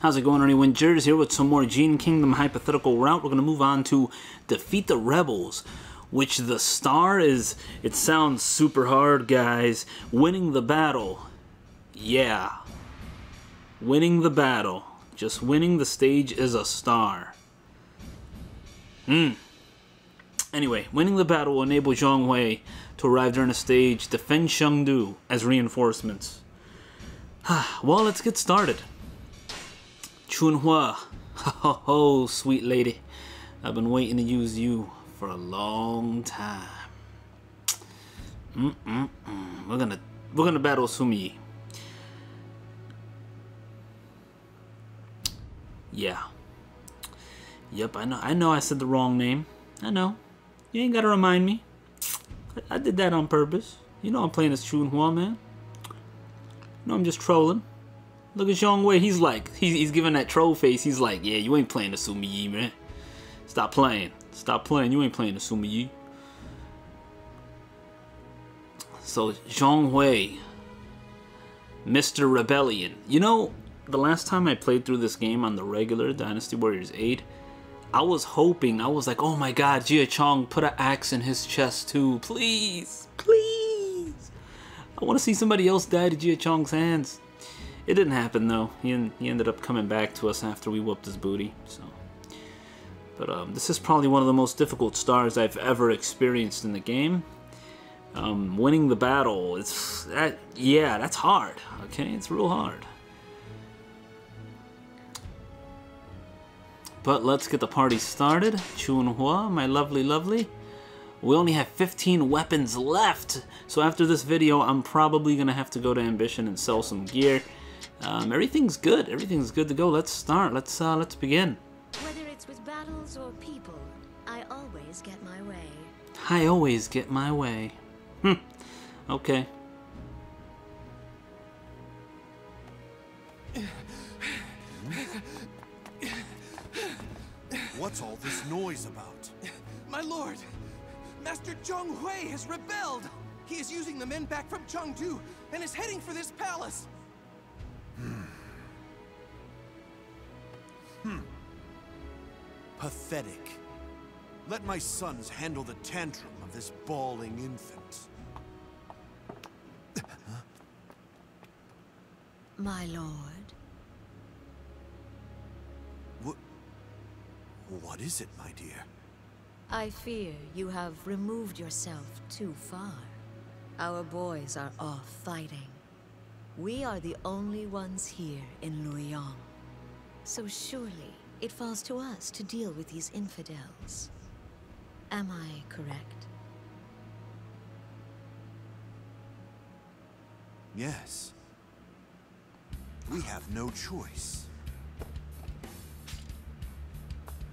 How's it going, everyone? Jerz here with some more Jin Kingdom hypothetical route. We're going to move on to Defeat the Rebels, which the star is, it sounds super hard, guys. Winning the battle. Yeah. Winning the battle. Just winning the stage is a star. Hmm. Anyway, winning the battle will enable Zhong Hui to arrive during the stage, defend Chengdu as reinforcements. well, let's get started. Chunhua, ho ho, sweet lady. I've been waiting to use you for a long time. Mm mm mm. We're gonna we're gonna battle Sumi. Yeah. Yep, I know. I know. I said the wrong name. I know. You ain't gotta remind me. I, I did that on purpose. You know I'm playing as Chunhua, man. You know I'm just trolling. Look at Zhong Hui. He's like, he's, he's giving that troll face. He's like, yeah, you ain't playing the Sima Yi, man. Stop playing. Stop playing. You ain't playing the Sima Yi. So, Zhong Hui. Mr. Rebellion. You know, the last time I played through this game on the regular Dynasty Warriors 8, I was hoping, I was like, oh my god, Jia Chong, put an axe in his chest too. Please, please. I want to see somebody else die to Jia Chong's hands. It didn't happen though. He, he ended up coming back to us after we whooped his booty. So, but um, this is probably one of the most difficult stars I've ever experienced in the game. Um, winning the battle, it's that yeah, that's hard. Okay, it's real hard. But let's get the party started. Chunhua, my lovely, lovely. We only have 15 weapons left. So after this video, I'm probably going to have to go to Ambition and sell some gear. Um, everything's good. Everything's good to go. Let's start. Let's uh, let's begin. Whether it's with battles or people, I always get my way. I always get my way. Hmm. Okay. What's all this noise about? My lord, Master Zhong Hui has rebelled. He is using the men back from Chengdu and is heading for this palace. Pathetic. Let my sons handle the tantrum of this bawling infant. My lord, What... What is it, my dear? I fear you have removed yourself too far. Our boys are off fighting. We are the only ones here in Luoyang. So surely it falls to us to deal with these infidels. Am I correct? Yes. We have no choice.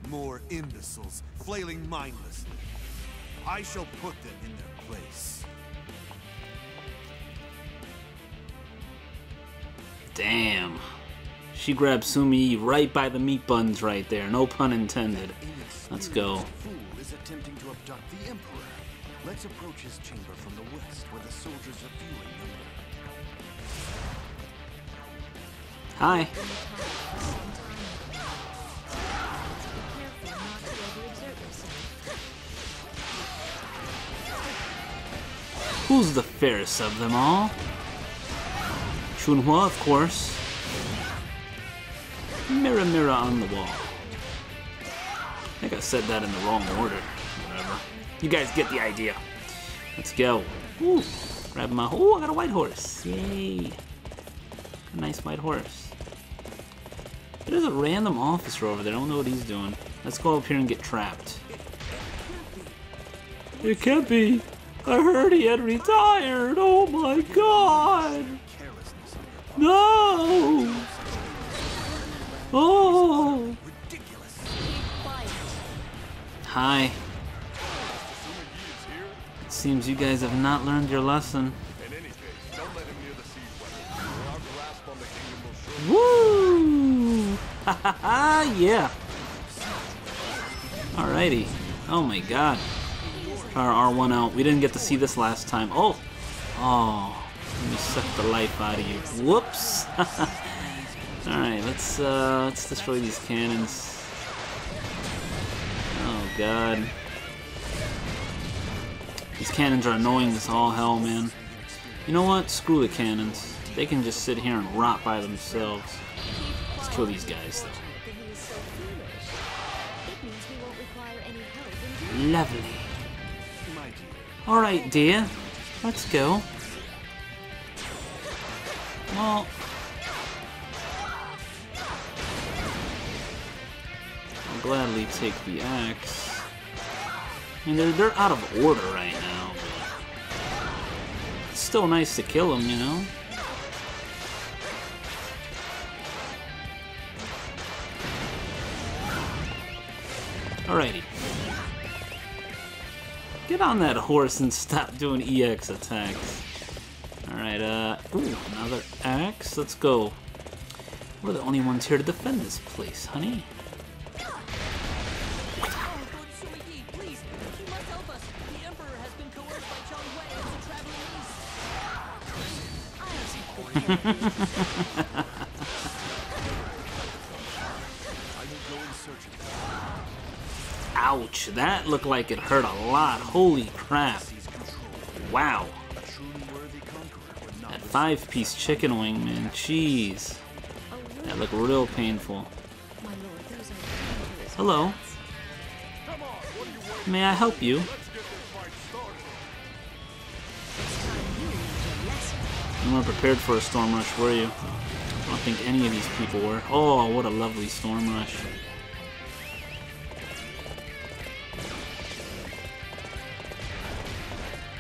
More imbeciles flailing mindlessly. I shall put them in their place. Damn. She grabbed Sumi right by the meat buns right there. No pun intended. Let's go. is attempting to abduct the Emperor. Let's approach his chamber from the west, where the soldiers are few in number. Hi. Careful not to overexert yourself. Who's the fairest of them all? Chunhua, of course. Mirror, mirror on the wall. I think I said that in the wrong order. Whatever. You guys get the idea. Let's go. Ooh, grab my. Ooh, I got a white horse. Yay. A nice white horse. There's a random officer over there. I don't know what he's doing. Let's go up here and get trapped. It can't be. I heard he had retired. Oh my god. No. Oh. Hi. It seems you guys have not learned your lesson. Woo! Ha ha ha! Yeah. Alrighty. Oh my god. Our R1 out. We didn't get to see this last time. Oh! Oh. Let me suck the life out of you. Whoops! Alright, let's uh let's destroy these cannons. Oh god. These cannons are annoying as all hell, man. You know what? Screw the cannons. They can just sit here and rot by themselves. Let's kill these guys though. Lovely. Alright, dear. Let's go. Well. Gladly take the axe. I mean, they're, they're out of order right now, but it's still nice to kill them, you know? Alrighty. Get on that horse and stop doing EX attacks. Alright, uh, ooh, another axe. Let's go. We're the only ones here to defend this place, honey. Ouch, that looked like it hurt a lot. Holy crap. Wow. That five piece chicken wing, man. Jeez. That looked real painful. Hello. May I help you? You weren't prepared for a storm rush, were you? I don't think any of these people were. Oh, what a lovely storm rush.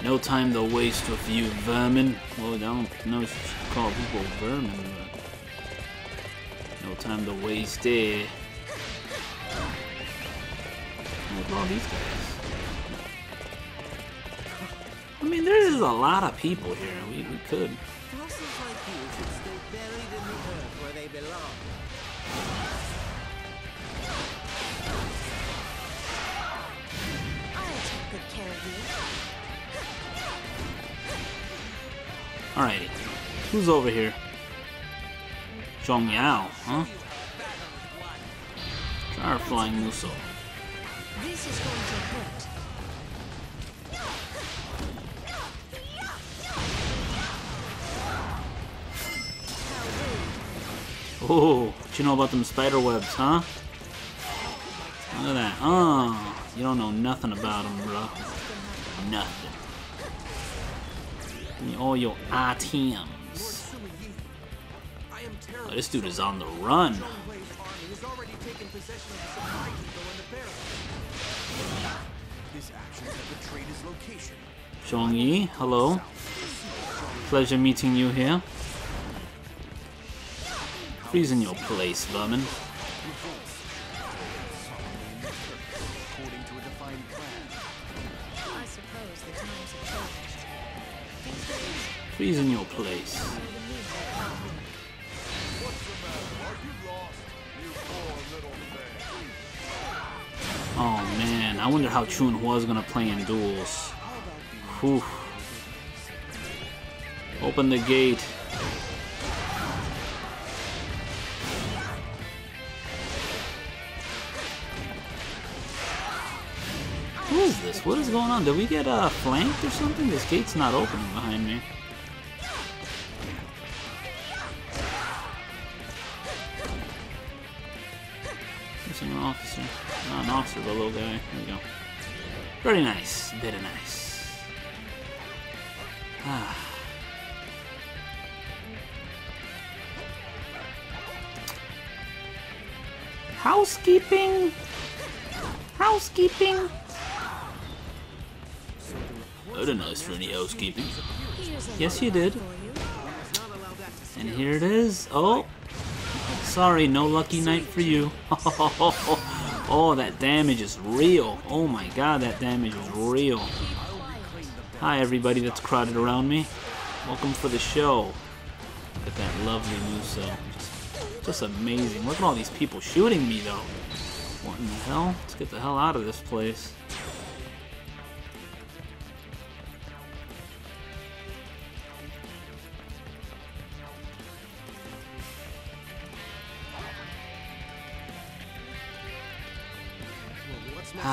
No time to waste with you vermin. Well, I don't know if you call people vermin, but... No time to waste there. Look at all these guys. I mean, there is a lot of people here. We, we could. Fossils like you should stay buried in the earth where they belong. I'll take good care of you. Alrighty. Who's over here? Zhong Yao, huh? Our flying Musou. This is going to hurt. Oh, what you know about them spider webs, huh? Look at that. Oh, you don't know nothing about them, bro. Nothing. Give me all your items. Oh, this dude is on the run. Zhong Yi, hello. Pleasure meeting you here. Freeze in your place, vermin. Freeze in your place. Oh man, I wonder how Chun Hua's gonna play in duels. Whew. Open the gate. What is going on? Did we get uh, flanked or something? This gate's not opening behind me. Missing an officer. Not an officer, but a little guy. There we go. Very nice. Very nice. Ah. Housekeeping? Housekeeping? Didn't ask for any housekeeping. Yes, you did. And here it is. Oh, sorry, no lucky night for you. oh, that damage is real. Oh my god, that damage is real. Hi, everybody that's crowded around me. Welcome for the show. Look at that lovely Musou. Just, just amazing. Look at all these people shooting me, though. What in the hell? Let's get the hell out of this place.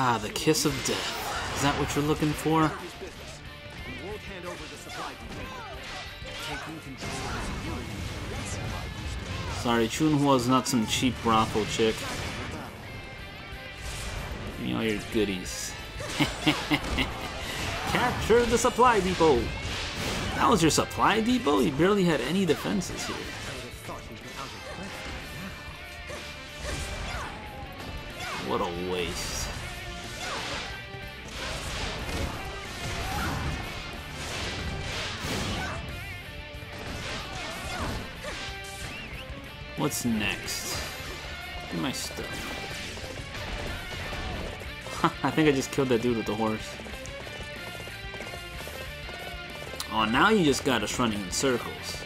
Ah, the kiss of death. Is that what you're looking for? Sorry, Chunhua is not some cheap brothel chick. Give me all your goodies. Capture the supply depot! That was your supply depot? You barely had any defenses here. What a waste. What's next? Get my stuff. I think I just killed that dude with the horse. Oh, now you just got us running in circles.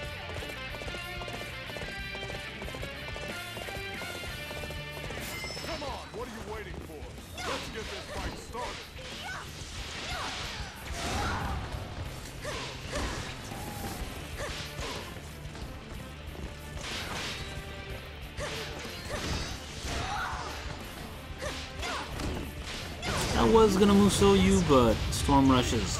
But Storm Rush is,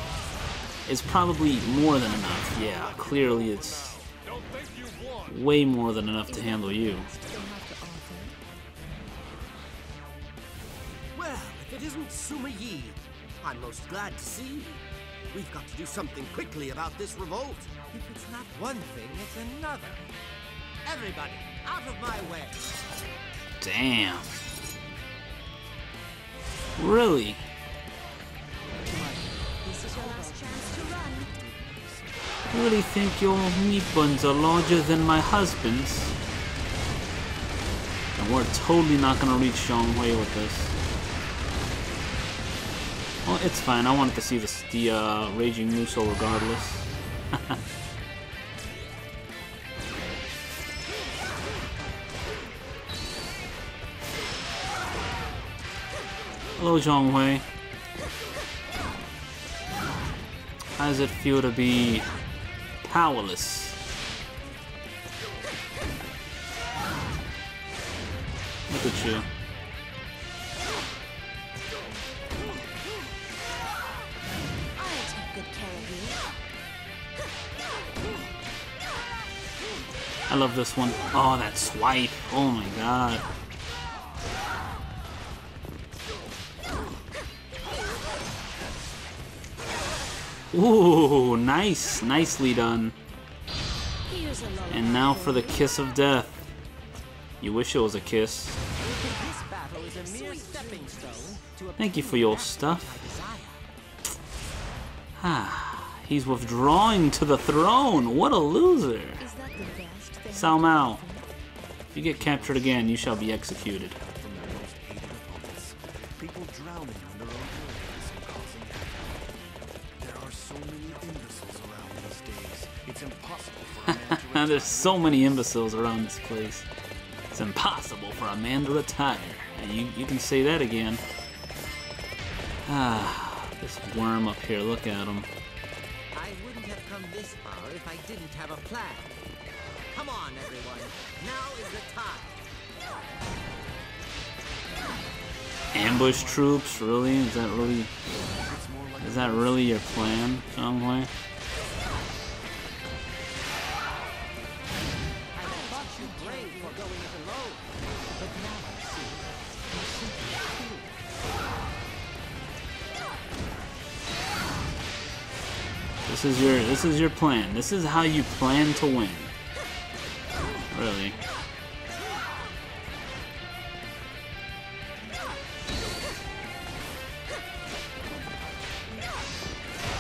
is probably more than enough. Yeah, clearly it's Don't think you've won. way more than enough to handle you. Don't have to offer. Well, if it isn't Sima Yi, I'm most glad to see. you. We've got to do something quickly about this revolt. If it's not one thing, it's another. Everybody, out of my way. Damn. Really? Really think your meat buns are larger than my husband's? And we're totally not gonna reach Zhonghui with this. Well, it's fine. I wanted to see this, the uh, Raging Musou regardless. Hello, Zhonghui. How does it feel to be powerless? Look at you. I love this one. Oh, that swipe. Oh my god. Ooh, nice. Nicely done. Here's a lullaby. And now for the kiss of death. You wish it was a kiss. This battle is a mere stepping stone to a Thank you for your stuff. Ah, he's withdrawing to the throne. What a loser. Is that the best thing? Cao Mao. If you get captured again, you shall be executed. It's impossible for a man to There's so many imbeciles around this place. It's impossible for a man to retire. And you, you can say that again. Ah, this worm up here, look at him. I wouldn't have come this far if I didn't have a plan. Come on, everyone. Now is the time. Ambush troops, really? Is that really It's more like is that really your plan, Zhonghui? This is your this is your plan. This is how you plan to win. Really.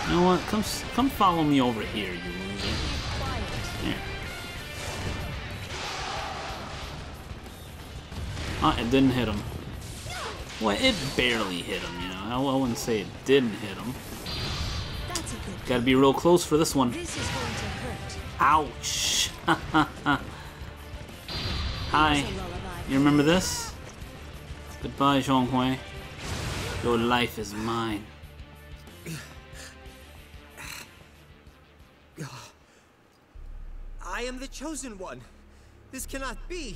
You know what? Come come follow me over here, you loser. Here. Ah, it didn't hit him. Well, it barely hit him, you know. I wouldn't say it didn't hit him. That's a good Gotta be real close for this one. This is going to hurt. Ouch! Hi. Here's a lullaby. You remember this? Goodbye, Zhonghui. Your life is mine. I am the chosen one. This cannot be.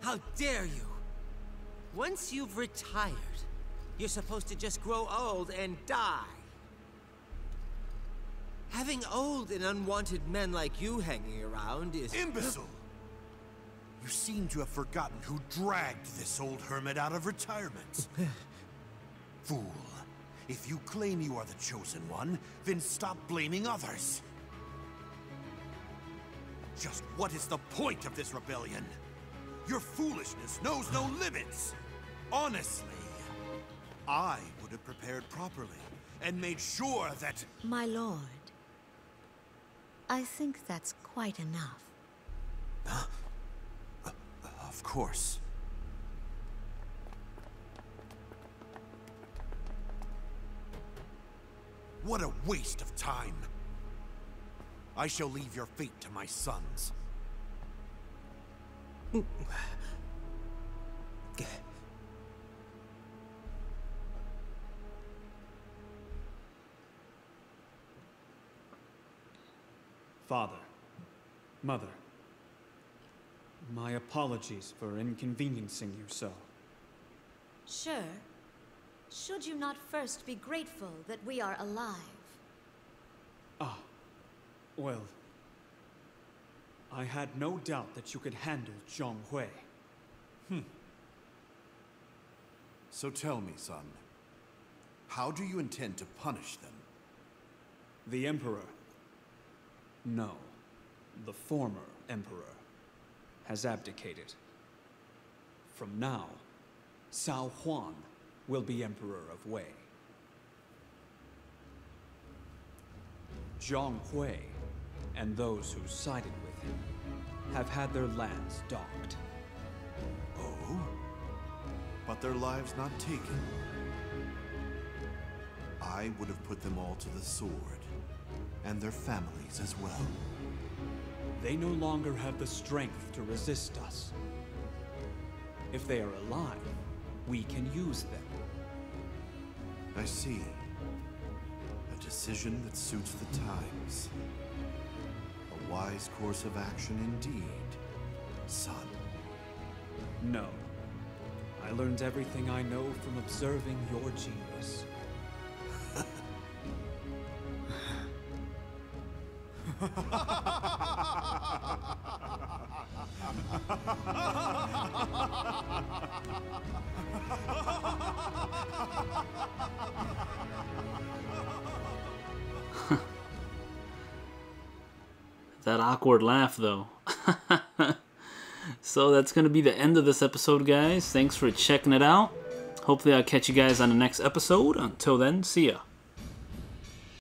How dare you? Once you've retired, you're supposed to just grow old and die. Having old and unwanted men like you hanging around is... Imbecile! You seem to have forgotten who dragged this old hermit out of retirement. Fool. If you claim you are the chosen one, then stop blaming others. Just what is the point of this rebellion? Your foolishness knows no limits. Honestly, I would have prepared properly and made sure that... My lord, I think that's quite enough. Huh? Of course. What a waste of time. I shall leave your fate to my sons. Father, Mother, my apologies for inconveniencing you so. Sure. Should you not first be grateful that we are alive? Ah, well, I had no doubt that you could handle Zhong Hui. Hmm. So tell me, son, how do you intend to punish them? The Emperor. No, the former Emperor has abdicated. From now, Cao Huan will be Emperor of Wei. Zhong Hui and those who sided with him have had their lands docked. Oh? But their lives not taken. I would have put them all to the sword, and their families as well. They no longer have the strength to resist us. If they are alive, we can use them. I see. A decision that suits the times. A wise course of action indeed, son. No. I learned everything I know from observing your genius. That awkward laugh, though. so that's going to be the end of this episode, guys. Thanks for checking it out. Hopefully, I'll catch you guys on the next episode. Until then, see ya.